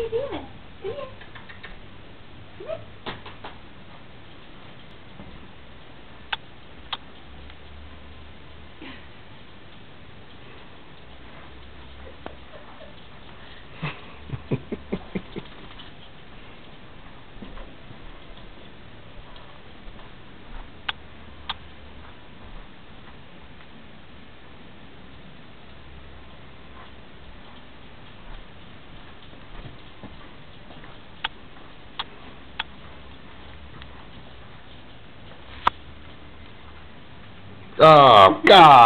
Baby. Oh, God.